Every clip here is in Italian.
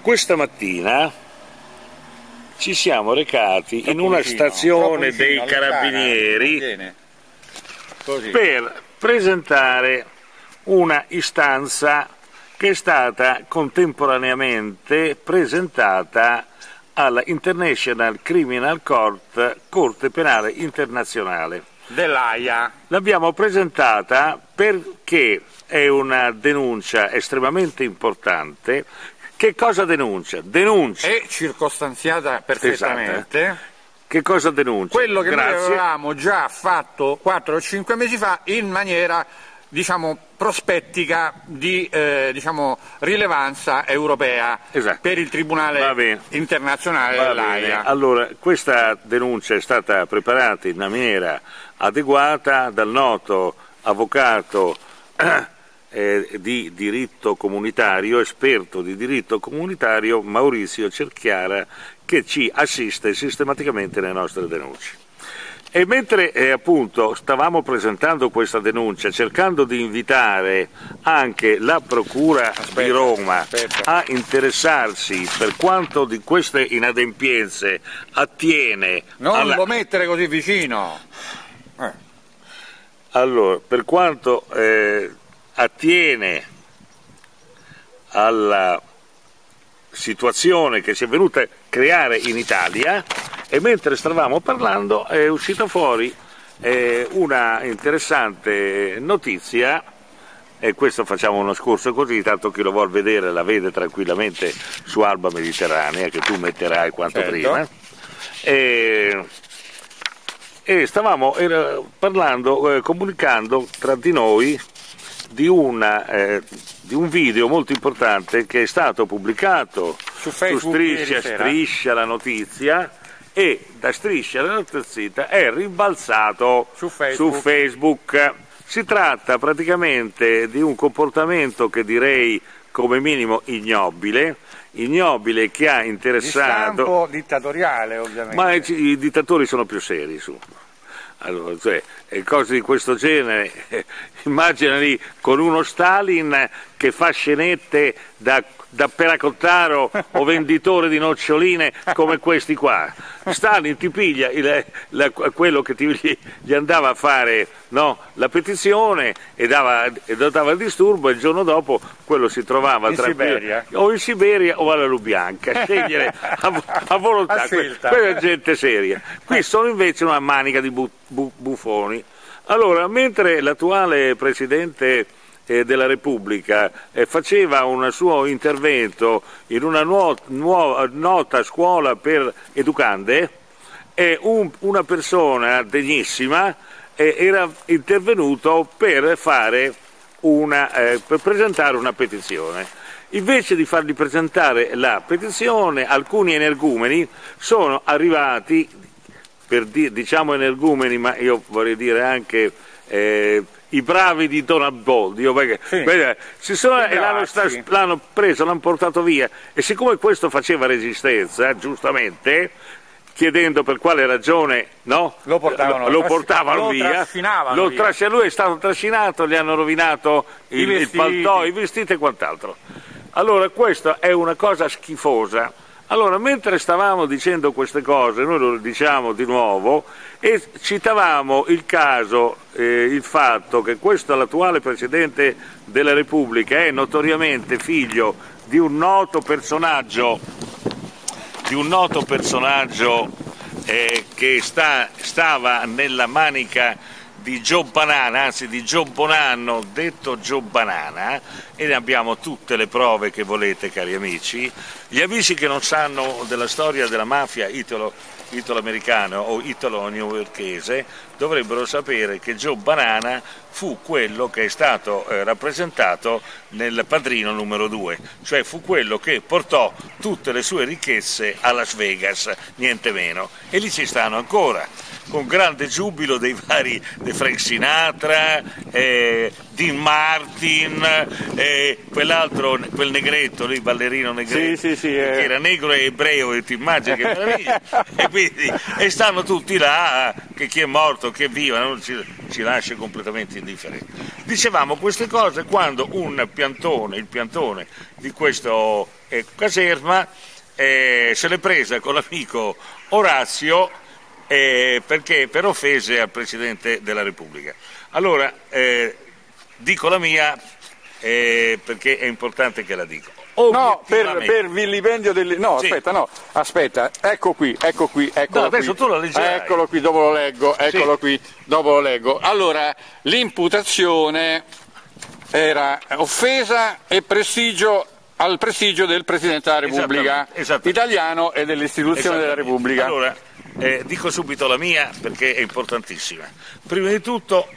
questa mattina ci siamo recati troppo in una vicino, stazione vicino, dei carabinieri per presentare una istanza che è stata contemporaneamente presentata alla International Criminal Court, Corte Penale Internazionale. Dell'AIA. L'abbiamo presentata perché è una denuncia estremamente importante. Che cosa denuncia? Denuncia. È circostanziata perfettamente. Esatto. Che cosa denuncia? Quello che Grazie. noi avevamo già fatto 4 o 5 mesi fa in maniera diciamo, prospettica di eh, diciamo, rilevanza europea esatto. per il Tribunale internazionale dell'AIA. Allora, questa denuncia è stata preparata in maniera adeguata dal noto avvocato eh, di diritto comunitario, esperto di diritto comunitario Maurizio Cerchiara, che ci assiste sistematicamente nelle nostre denunce. E mentre eh, appunto stavamo presentando questa denuncia, cercando di invitare anche la Procura aspetta, di Roma aspetta. a interessarsi per quanto di queste inadempienze attiene... Non alla... lo mettere così vicino! Eh. Allora, per quanto eh, attiene alla situazione che si è venuta a creare in Italia, e mentre stavamo parlando è uscita fuori eh, una interessante notizia e questo facciamo uno scorso così, tanto chi lo vuol vedere la vede tranquillamente su Alba Mediterranea che tu metterai quanto certo. prima. E, e stavamo era, parlando, eh, comunicando tra di noi di, una, eh, di, un video molto importante che è stato pubblicato su, Facebook su Striscia, Striscia la notizia e da Striscia la notizia è ribalzato su Facebook. su Facebook. Si tratta praticamente di un comportamento che direi come minimo ignobile, ignobile che ha interessato... Di stampo dittatoriale ovviamente. Ma i, i dittatori sono più seri su. Allora, cioè, cose di questo genere, immaginali con uno Stalin che fa scenette da da peracottaro o venditore di noccioline come questi qua. Stalin ti piglia il, la, quello che ti, gli andava a fare no, la petizione e dava, e dava, il disturbo e il giorno dopo quello si trovava in Siberia. o in Siberia o alla Lubianca, scegliere a, a volontà, quella è gente seria. Qui sono invece una manica di bu, bu, buffoni. Allora, mentre l'attuale presidente eh, della Repubblica eh, faceva un suo intervento in una nota scuola per educande un, una persona degnissima eh, era intervenuto per, una, per presentare una petizione. Invece di fargli presentare la petizione, alcuni energumeni sono arrivati, per diciamo energumeni, ma io vorrei dire anche eh, i bravi di Donald Boldi, sì. si sono, l'hanno, l'hanno, preso, l'hanno portato via e siccome questo faceva resistenza, giustamente, chiedendo per quale ragione no? lo portavano, lo portavano lo via, lo via. lui è stato trascinato, gli hanno rovinato il, il paltò, i vestiti e quant'altro. Allora questa è una cosa schifosa allora, mentre stavamo dicendo queste cose, noi lo diciamo di nuovo, e citavamo il caso, eh, il fatto che questo, l'attuale Presidente della Repubblica, è notoriamente figlio di un noto personaggio, un noto personaggio eh, che sta, stava nella manica di Gio Banana, anzi di Gio Bonanno, detto Gio Banana, e ne abbiamo tutte le prove che volete, cari amici. Gli amici che non sanno della storia della mafia italo italo-americano o italo-newyorkese dovrebbero sapere che Joe Banana fu quello che è stato eh, rappresentato nel padrino numero 2, cioè fu quello che portò tutte le sue ricchezze a Las Vegas, niente meno, e lì ci stanno ancora con grande giubilo dei vari di Frank Sinatra, eh, Dean Martin, eh, quell'altro, quel negretto lì, ballerino negretto, sì, sì, sì, che eh. era negro e ebreo e ti immagini che meraviglia, e quindi e stanno tutti là, che chi è morto che viva, non ci, ci lascia completamente indifferenti. Dicevamo queste cose quando un piantone, il piantone di questo eh, caserma, eh, se l'è presa con l'amico Orazio eh, perché per offese al Presidente della Repubblica. Allora, eh, dico la mia eh, perché è importante che la dico. No, per, per vilipendio delle... No, sì. aspetta, no, aspetta, ecco qui, ecco qui, ecco no, adesso qui. tu la leggerai. Eccolo qui, dopo lo leggo, eccolo sì. qui, dopo lo leggo. Allora, l'imputazione era offesa e prestigio al prestigio del Presidente della Repubblica esattamente, esattamente. italiano e delle istituzioni della Repubblica. Allora, eh, dico subito la mia perché è importantissima. Prima di tutto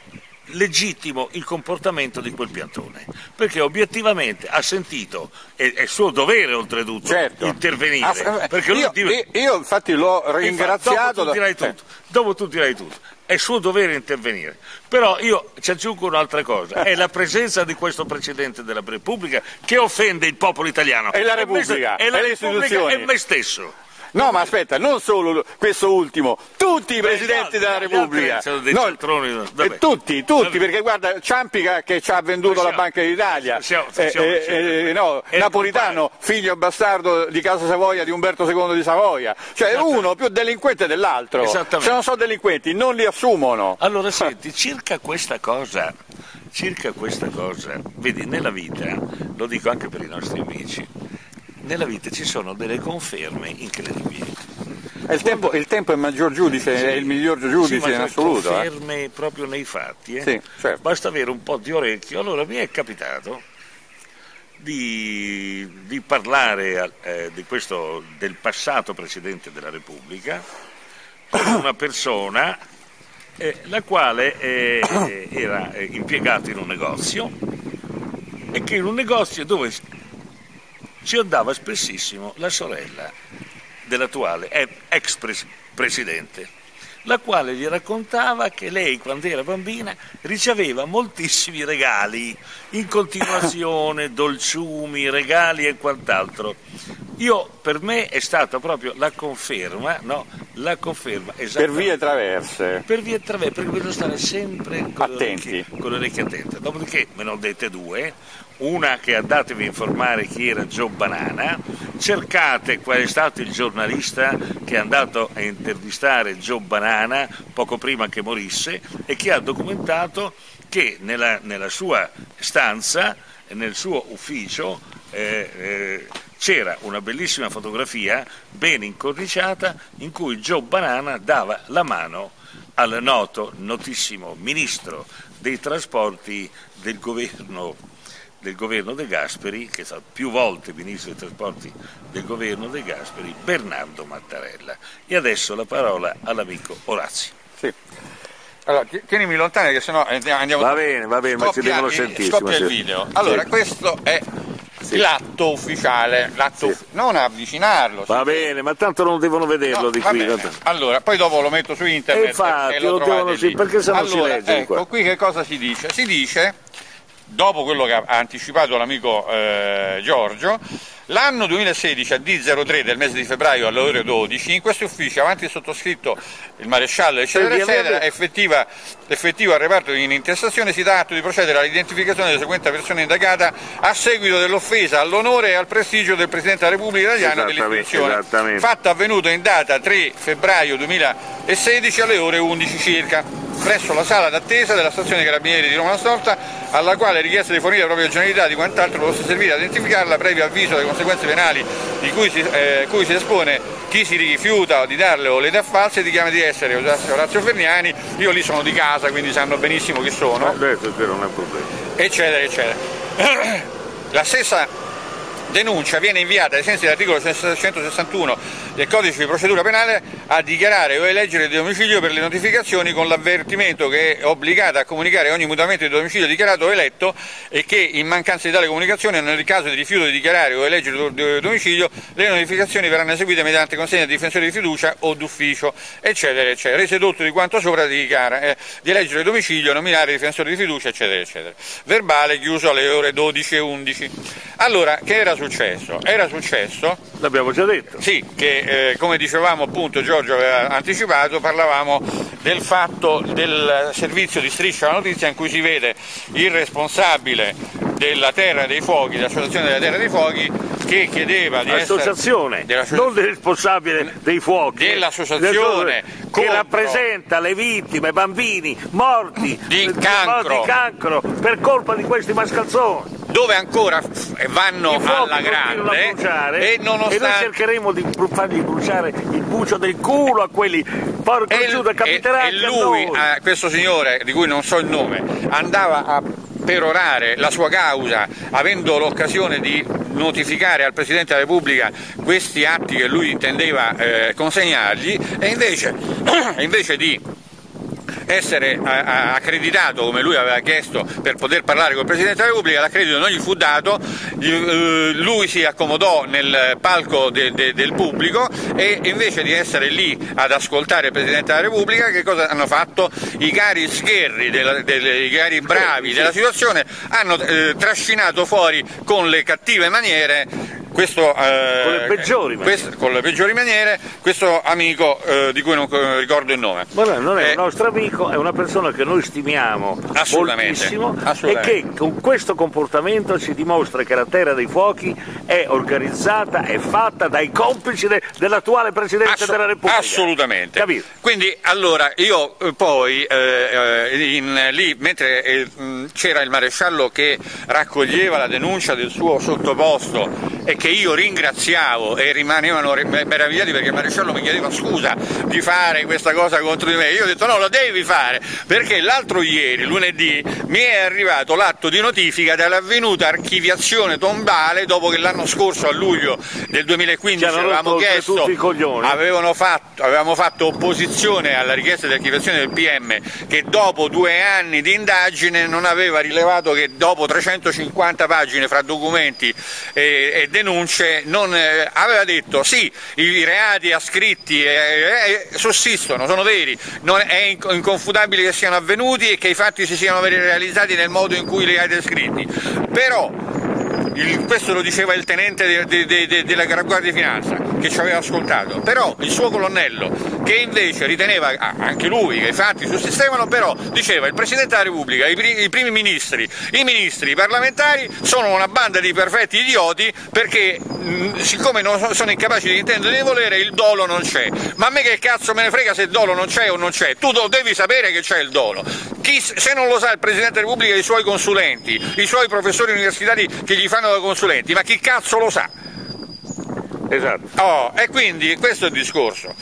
legittimo il comportamento di quel piantone, perché obiettivamente ha sentito, è, è suo dovere oltretutto, certo. intervenire. Ah, io, io, io, infatti l'ho ringraziato. Infatti, dopo, tu dirai tutto, eh. dopo tu dirai tutto, è suo dovere intervenire. Però io ci aggiungo un'altra cosa, è la presenza di questo Presidente della Repubblica che offende il popolo italiano. E la Repubblica, e, la e le istituzioni. E me stesso. No, ma aspetta, non solo questo ultimo, tutti i presidenti della Repubblica. No, eh, tutti, tutti, perché guarda Ciampica che ci ha venduto la Banca d'Italia, eh, eh, eh, no, Napolitano, figlio bastardo di Casa Savoia di Umberto II di Savoia, cioè uno più delinquente dell'altro. Se non sono delinquenti non li assumono. Allora senti, circa questa cosa, circa questa cosa, vedi, nella vita, lo dico anche per i nostri amici, nella vita ci sono delle conferme incredibili. Il tempo, il tempo, è il maggior giudice, sì, è il miglior giudice sì, in assoluto. Eh. Conferme eh? proprio nei fatti. Eh? Sì, certo. Basta avere un po' di orecchio. Allora mi è capitato di, di parlare eh, di questo, del passato Presidente della Repubblica con una persona eh, la quale eh, era impiegato in un negozio e che in un negozio dove ci andava spessissimo la sorella dell'attuale ex presidente, la quale gli raccontava che lei quando era bambina riceveva moltissimi regali in continuazione, dolciumi, regali e quant'altro. Io, per me è stata proprio la conferma, no? La conferma Per vie traverse. Per vie traverse, perché bisogna stare sempre con attenti. Le orecchie, con le orecchie attente. Dopodiché me ne ho dette due, una che andatevi a informare chi era Joe Banana, cercate qual è stato il giornalista che è andato a intervistare Joe Banana poco prima che morisse e che ha documentato che nella, nella sua stanza, nel suo ufficio, eh, eh, c'era una bellissima fotografia ben incorniciata in cui Joe Banana dava la mano al noto, notissimo ministro dei trasporti del governo, del governo De Gasperi, che è stato più volte ministro dei trasporti del governo De Gasperi, Bernardo Mattarella. E adesso la parola all'amico Orazio. Sì. Allora, tienimi lontano che sennò andiamo... Va bene, va bene, ma ci devono sentire. Scoppia il video. Allora, sì. questo è sì. l'atto ufficiale, l'atto sì. non avvicinarlo. Va bene, ma tanto non devono vederlo no, di qui. Allora, poi dopo lo metto su internet. E infatti, lo, lo devono, sì, perché se allora, si legge. Ecco, qua. qui che cosa si dice? Si dice, dopo quello che ha anticipato l'amico eh, Giorgio, L'anno 2016 a D03 del mese di febbraio alle ore 12 in questi uffici avanti il sottoscritto il maresciallo eccetera eccetera effettiva, effettivo al reparto in intestazione si dà atto di procedere all'identificazione della seguente persona indagata a seguito dell'offesa all'onore e al prestigio del Presidente della Repubblica Italiana dell'istituzione fatto avvenuto in data 3 febbraio 2016 alle ore 11 circa presso la sala d'attesa della stazione Carabinieri di Roma Storta alla quale è richiesta di fornire la propria generalità di quant'altro possa servire a identificarla previo avviso delle conseguenze penali di cui si, eh, cui si espone chi si rifiuta di darle o le dà false ti chiama di essere Orazio Ferniani, io lì sono di casa quindi sanno benissimo chi sono. Eh, non è un problema. Eccetera, eccetera. La stessa denuncia viene inviata ai sensi dell'articolo 161 del codice di procedura penale a dichiarare o eleggere di domicilio per le notificazioni con l'avvertimento che è obbligata a comunicare ogni mutamento di domicilio dichiarato o eletto e che in mancanza di tale comunicazione nel caso di rifiuto di dichiarare o eleggere di domicilio le notificazioni verranno eseguite mediante consegna di difensore di fiducia o d'ufficio eccetera eccetera. Rese di quanto sopra dichiara eh, di eleggere domicilio, nominare difensore di fiducia eccetera eccetera. Verbale chiuso alle ore 12 e 11. Allora, che era successo? Era successo... L'abbiamo già detto. Sì, che eh, come dicevamo appunto Giorgio aveva anticipato, parlavamo del fatto del servizio di striscia la notizia in cui si vede il responsabile della Terra dei Fuochi, dell'Associazione della Terra dei Fuochi, che chiedeva di Associazione, essere... non del responsabile dei fuochi. Dell'associazione che rappresenta le vittime, bambini morti di cancro. di cancro per colpa di questi mascalzoni dove ancora vanno alla grande e, nonostante... e noi cercheremo di fargli bruciare il bucio del culo a quelli. Porco e, giù da capiterà e, e lui, a questo signore di cui non so il nome andava a perorare la sua causa avendo l'occasione di notificare al Presidente della Repubblica questi atti che lui intendeva eh, consegnargli e invece, invece di essere accreditato come lui aveva chiesto per poter parlare con il Presidente della Repubblica, l'accredito non gli fu dato, eh, lui si accomodò nel palco de, de, del pubblico e invece di essere lì ad ascoltare il Presidente della Repubblica, che cosa hanno fatto? I cari scherri, della, dei cari bravi della situazione hanno eh, trascinato fuori con le cattive maniere questo, eh, con, le peggiori questo, con, le peggiori maniere questo amico eh, di cui non ricordo il nome. No, non è eh, un nostro amico, è una persona che noi stimiamo moltissimo e che con questo comportamento ci dimostra che la Terra dei Fuochi è organizzata e fatta dai complici de, dell'attuale Presidente Ass della Repubblica. Assolutamente. Capito? Quindi allora io eh, poi eh, eh, in, lì mentre c'era il maresciallo che raccoglieva la denuncia del suo sottoposto e che io ringraziavo e rimanevano meravigliati perché il maresciallo mi chiedeva scusa di fare questa cosa contro di me. Io ho detto no, lo devi fare, perché l'altro ieri, lunedì, mi è arrivato l'atto di notifica dell'avvenuta archiviazione tombale dopo che l'anno scorso, a luglio del 2015, avevamo chiesto, avevano fatto, avevamo fatto opposizione alla richiesta di archiviazione del PM che dopo due anni di indagine non aveva rilevato che dopo 350 pagine fra documenti e, e denunce denunce non, eh, aveva detto sì, i reati ascritti eh, eh, sussistono, sono veri, non è inconfutabile che siano avvenuti e che i fatti si siano realizzati nel modo in cui li hai descritti, però il, questo lo diceva il tenente de, de, de, della Guardia di Finanza che ci aveva ascoltato, però il suo colonnello che invece riteneva anche lui che i fatti sussistevano, però diceva il Presidente della Repubblica, i, i primi ministri, i ministri, i parlamentari sono una banda di perfetti idioti perché mh, siccome non sono incapaci di intendere di volere il dolo non c'è, ma a me che cazzo me ne frega se il dolo non c'è o non c'è, tu devi sapere che c'è il dolo, Chi, se non lo sa il Presidente della Repubblica e i suoi consulenti, i suoi professori universitari che gli fanno da consulenti, ma chi cazzo lo sa? Esatto. Oh, e quindi questo è il discorso.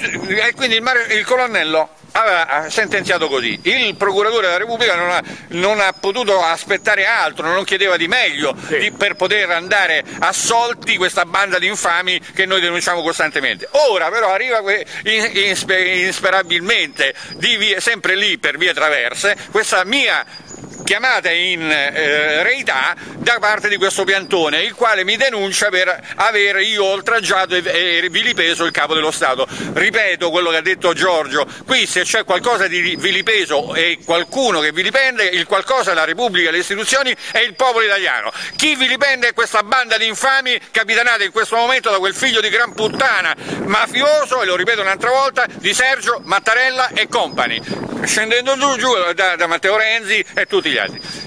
E quindi il, il colonnello aveva sentenziato così. Il procuratore della Repubblica non ha, non ha potuto aspettare altro, non chiedeva di meglio sì. di, per poter andare assolti questa banda di infami che noi denunciamo costantemente. Ora però arriva insperabilmente, via, sempre lì per vie traverse, questa mia chiamata in eh, reità da parte di questo piantone, il quale mi denuncia per aver io oltraggiato e, e vilipeso il capo dello Stato. Ripeto quello che ha detto Giorgio, qui se c'è qualcosa di vilipeso e qualcuno che vilipende, il qualcosa è la Repubblica, le istituzioni e il popolo italiano. Chi vilipende è questa banda di infami capitanata in questo momento da quel figlio di gran puttana mafioso, e lo ripeto un'altra volta, di Sergio Mattarella e compagni, scendendo giù, giù da, da Matteo Renzi e tutti gli altri.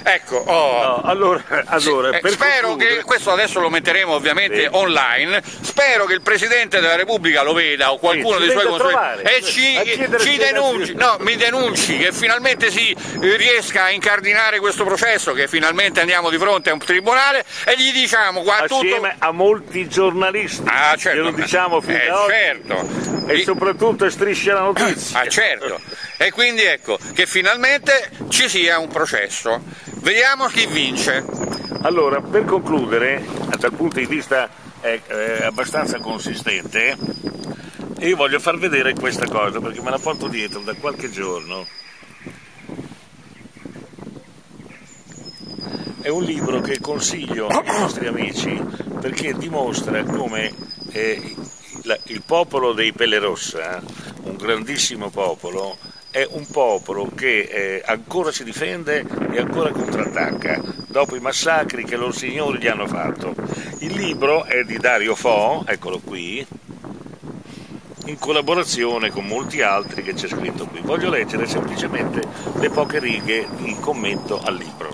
Ecco, oh, no, allora, allora, eh, spero concludere... che questo adesso lo metteremo ovviamente sì. online. Spero che il Presidente della Repubblica lo veda o qualcuno sì, dei suoi consulenti e ci, ci denunci, no, mi denunci che finalmente si riesca a incardinare questo processo, che finalmente andiamo di fronte a un tribunale e gli diciamo qua Assieme tutto... a molti giornalisti, ah, certo, lo diciamo fin eh, da certo. e soprattutto strisce la notizia. Ah, certo. E quindi ecco che finalmente ci sia un processo. Vediamo chi vince. Allora, per concludere, dal punto di vista eh, eh, abbastanza consistente, io voglio far vedere questa cosa perché me la porto dietro da qualche giorno. È un libro che consiglio ai nostri amici perché dimostra come eh, il popolo dei Pelle Rossa, un grandissimo popolo, è un popolo che eh, ancora si difende e ancora contrattacca dopo i massacri che loro signori gli hanno fatto. Il libro è di Dario Fo, eccolo qui, in collaborazione con molti altri che c'è scritto qui. Voglio leggere semplicemente le poche righe di commento al libro.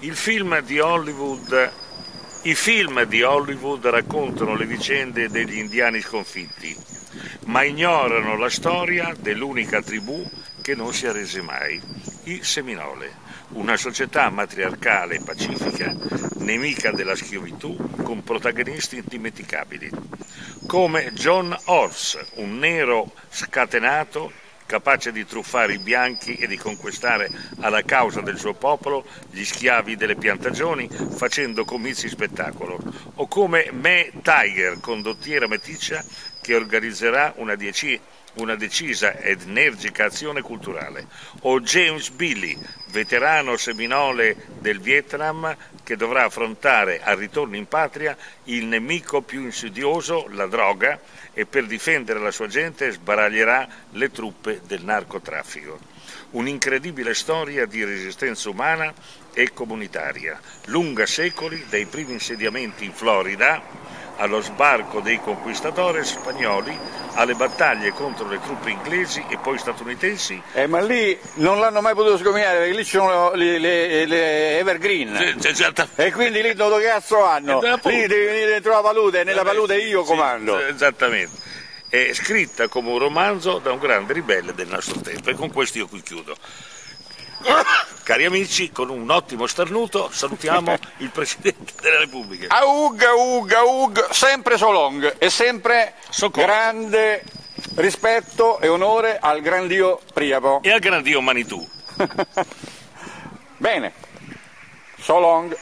Il film di Hollywood i film di Hollywood raccontano le vicende degli indiani sconfitti, ma ignorano la storia dell'unica tribù che non si arrese mai, i Seminole, una società matriarcale e pacifica, nemica della schiavitù, con protagonisti indimenticabili, come John Horse, un nero scatenato capace di truffare i bianchi e di conquistare alla causa del suo popolo gli schiavi delle piantagioni facendo comizi spettacolo, o come Me Tiger, condottiera meticcia che organizzerà una, dieci, una decisa ed energica azione culturale, o James Billy, veterano seminole del Vietnam che dovrà affrontare al ritorno in patria il nemico più insidioso, la droga, e per difendere la sua gente sbaraglierà le truppe del narcotraffico. Un'incredibile storia di resistenza umana e comunitaria, lunga secoli dai primi insediamenti in Florida allo sbarco dei conquistadores spagnoli, alle battaglie contro le truppe inglesi e poi statunitensi. Eh, ma lì non l'hanno mai potuto sgominare perché lì ci sono le, le, le Evergreen. Sì, e quindi lì dove cazzo hanno? Lì devi venire dentro la palude e nella palude io comando. Sì, esattamente. È scritta come un romanzo da un grande ribelle del nostro tempo e con questo io qui chiudo. Cari amici, con un ottimo starnuto salutiamo il Presidente della Repubblica. Aug, aug, aug, sempre so long e sempre Soccorso. grande rispetto e onore al gran Dio Priapo. E al gran Dio Manitù. Bene, so long.